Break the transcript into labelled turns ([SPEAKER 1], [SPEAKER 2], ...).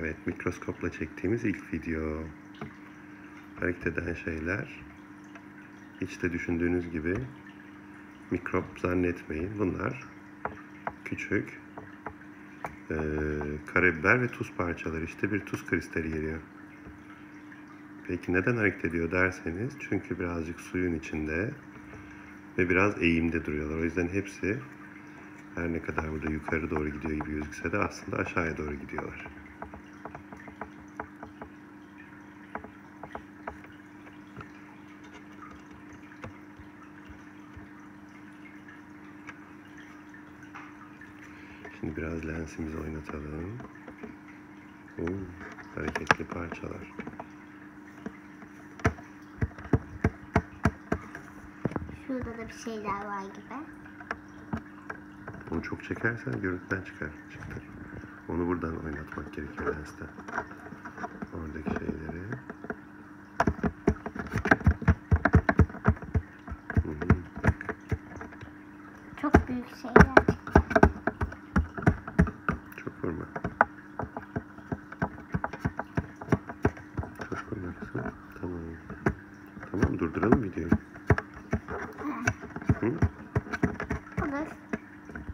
[SPEAKER 1] Evet, mikroskopla çektiğimiz ilk video. Hareket eden şeyler hiç de düşündüğünüz gibi mikrop zannetmeyin. Bunlar küçük eee karabiber ve tuz parçaları. İşte bir tuz kristali geliyor. Peki neden hareket ediyor derseniz çünkü birazcık suyun içinde ve biraz eğimde duruyorlar. O yüzden hepsi her ne kadar burada yukarı doğru gidiyor gibi gözükse de aslında aşağıya doğru gidiyorlar. Şimdi biraz lensimizi oynatalım. Oo, hareketli parçalar.
[SPEAKER 2] Şurada da bir şeyler var gibi.
[SPEAKER 1] Onu çok çekersen görüntüden çıkar. Çıktı. Onu buradan oynatmak gerekiyor lensten. Oradaki şeyleri. Bak.
[SPEAKER 2] Çok büyük şeyler.
[SPEAKER 1] Çok vurma. Çok vurma kızım. Tamam. Tamam durduralım videoyu. Hı?